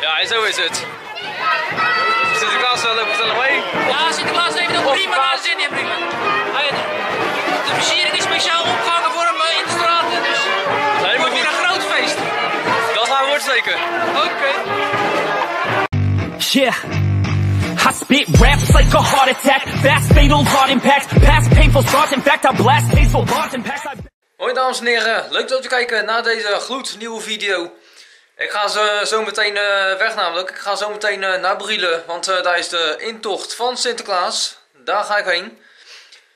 Ja, en zo is het. Sinterklaas uh, loopt gezellig mee. Ja, Sinterklaas het ook prima naar de zin in brengen. Hij- De versiering is speciaal opgehangen voor hem eh, in de straat. Dus het Helemaal wordt weer een groot feest. Dat gaan we wordt zeker. Oké. Yeah. I spit raps like a heart attack. Fast, fatal, hard impact. Past painful scars. In fact, I blast tasteful bars and packs. I Hoi dames en heren, leuk dat je kijken naar deze gloednieuwe video. Ik ga zo, zo meteen eh, weg namelijk. Ik ga zo meteen eh, naar Brielen, want eh, daar is de intocht van Sinterklaas. Daar ga ik heen.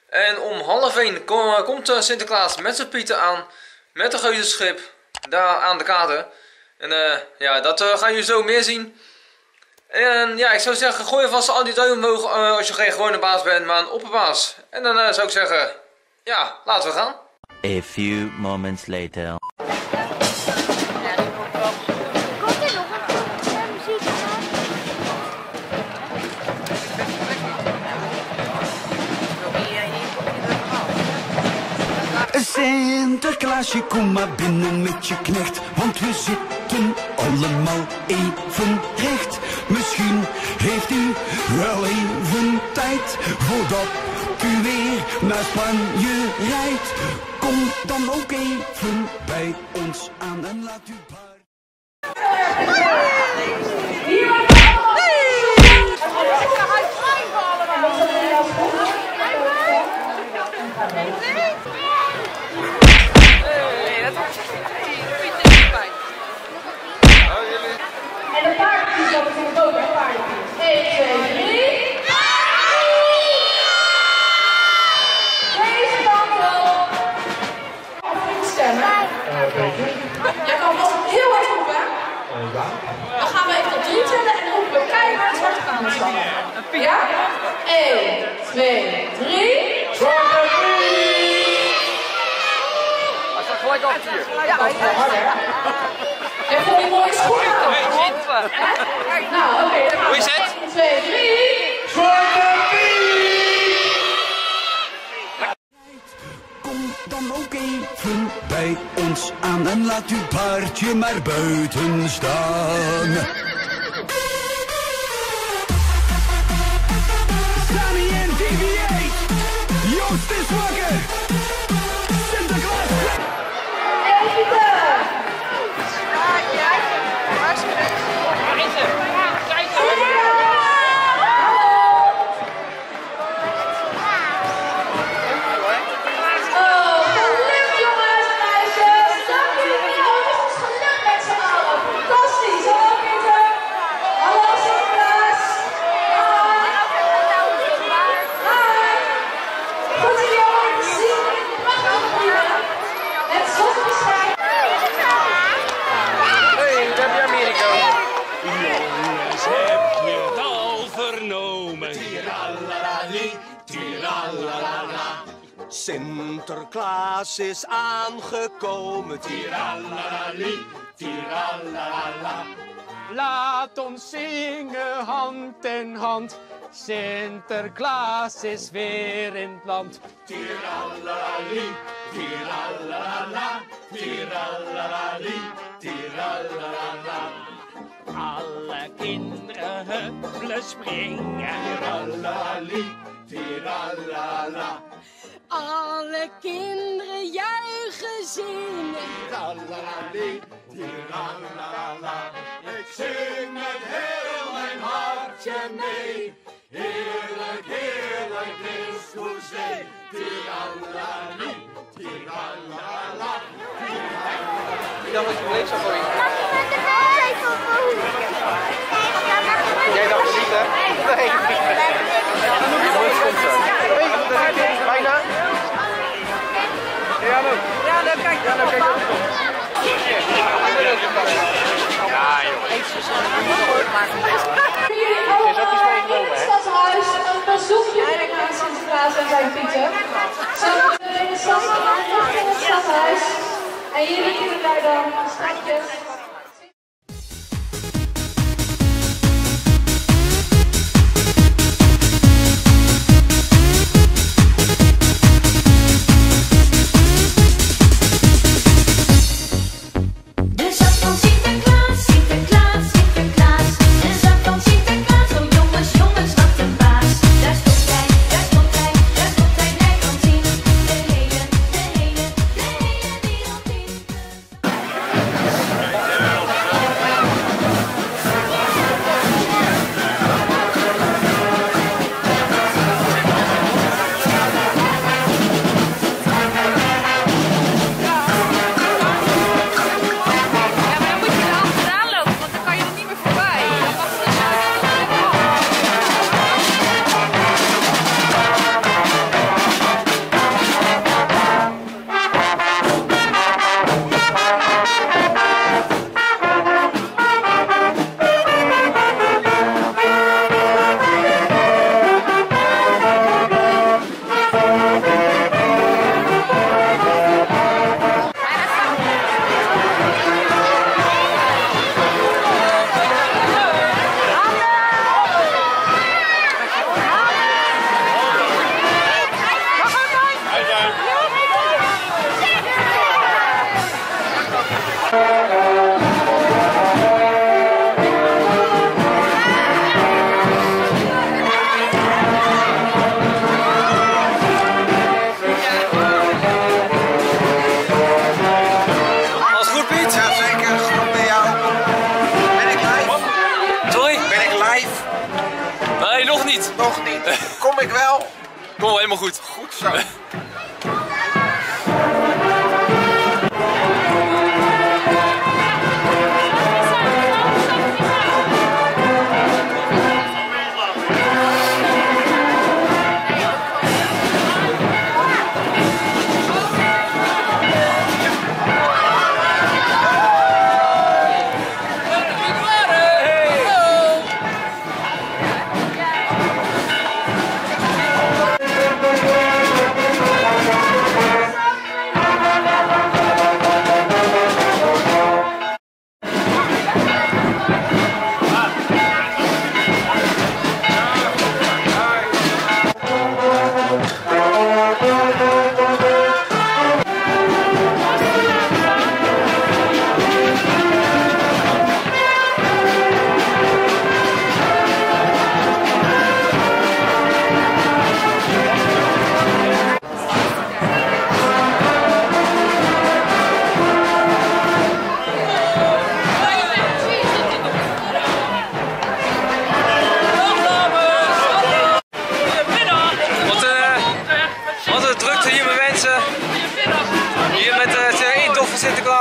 En om half één ko- komt Sinterklaas met zijn pieten aan, met een geuzenschip, daar aan de kade. En ja, dat gaan jullie zo meer zien. En ja, ik zou zeggen, gooi vast al die duimen omhoog als je geen gewone baas bent, maar een opperbaas. En dan zou ik zeggen, ja, laten we gaan. A few moments later. Sinterklaasje, kom maar binnen met je knecht, want we zitten allemaal even recht. Misschien heeft u wel even tijd voordat u weer naar Spanje rijdt. Kom dan ook even bij ons aan en laat u Jij kan vast heel hard roepen. Dan gaan we even tot 3 tellen en dan roepen we keihard zwarte kant staan. Ja? 1, 2, 3. En voor die mooie schoenen? Nou, oké. Hoe is het? 1, 2, 3. Kom dan ook even bij ons aan en laat uw paardje maar buiten staan. Sammy en DB8, Joost is wakker. Sinterklaas is aangekomen. Tiralalali, tiralalala. Laat ons zingen hand in hand. Sinterklaas is weer in het land. Tiralalali, tiralalala, tiralalali, tiralalala. Alle kinderen huppelen springen. Tiralali, tiralala. Alle kinderen juichen zingen. Tiralali, tiralala. Ik zing met heel mijn hartje mee. Heerlijk, heerlijk is hoezee. Tiralali, tiralala. Ik dacht dat je bleef zo voor je. Mag ik met de wedstrijd op Jij dacht niet, hè? Nee. Nooit komt zo. Dan dan. Ja, joh. Jullie allemaal in het stadhuis een bezoekje brengen aan Sinterklaas en zijn Pieter. Zo moeten we in de stad in het stadhuis. En jullie kunnen daar dan straks Kom helemaal goed. Goed zo.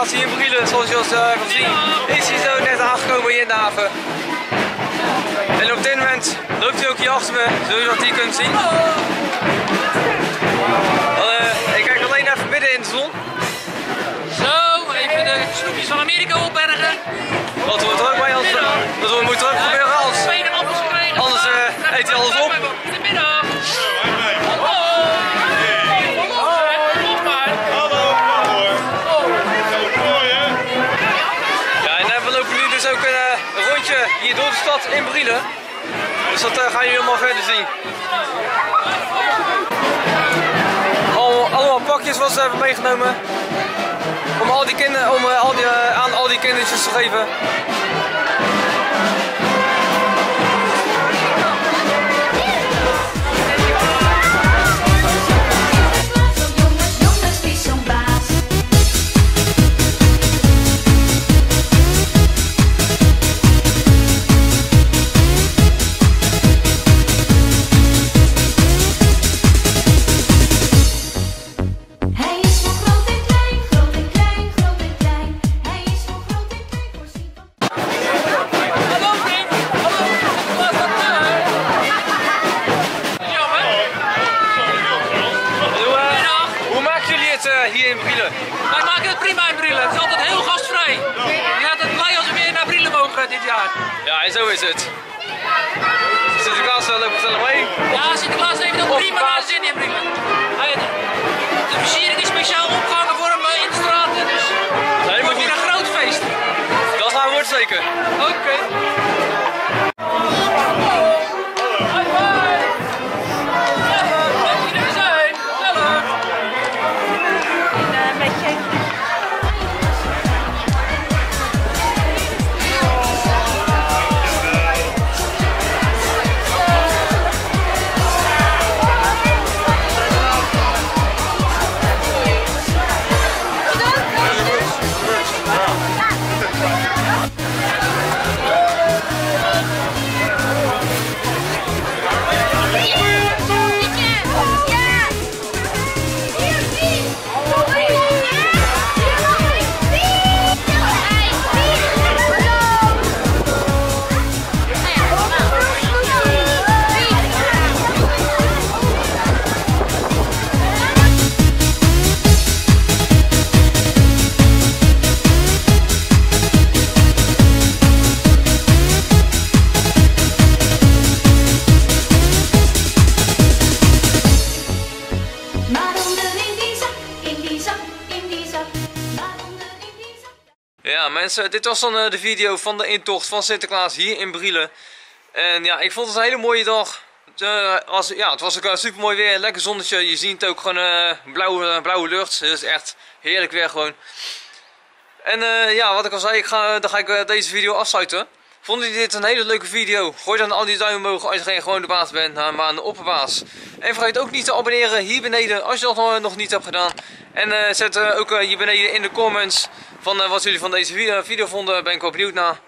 Hier in Brielen, zoals je al eh, kan zien. Is hij zo net aangekomen hier in de haven. En op dit moment loopt hij ook hier achter me, zoals je hier kunt zien. Eh, ik kijk alleen even midden in de zon. Zo, even de snoepjes van Amerika opbergen. Wat wordt er ook bij ons? Dus dat eh, gaan jullie allemaal verder zien. Al, allemaal pakjes was ze even meegenomen. Om, al die kinderen, om eh, al die, eh, aan al die kindertjes te geven. Dit jaar. Ja, en zo is het. Sinterklaas loopt gezellig mee. Ja, Sinterklaas heeft ook prima naar zin in. Hij- De versiering is speciaal opgehangen voor hem eh, in de straten. Dus het wordt weer een groot feest. Dat gaan we worden zeker. Oké. Mensen, dit was dan eh, de video van de intocht van Sinterklaas hier in Brielen. En ja, ik vond het een hele mooie dag. Eh, als, ja, het was ook super mooi weer, lekker zonnetje. Je ziet ook gewoon eh, blauwe, blauwe lucht. Het is echt heerlijk weer gewoon. En eh, ja, wat ik al zei, ik ga, dan ga ik eh, deze video afsluiten. Vonden jullie dit een hele leuke video? Gooi dan al die duimen omhoog als je geen gewone baas bent, maar een opperbaas. En vergeet ook niet te abonneren hier beneden als je dat nog, niet hebt gedaan. En eh, zet eh, ook eh, hier beneden in de comments van wat jullie van deze video, vonden. Ben ik wel benieuwd naar.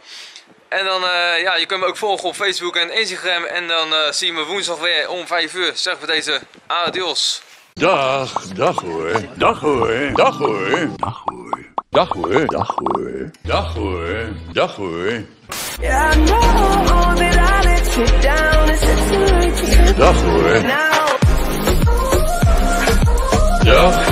En dan, ja, je kunt me ook volgen op Facebook en Instagram. En dan zie je me woensdag weer om 5 uur. Zeg voor deze adios. Dag, dag hoor. Dag hoor. Dag hoor. Dag hoor. Dag hoor. Dag hoor. Dag hoor. Dag hoor. Yeah, I know that I let you down. It's just too late to say Dag hoor. now. Dag.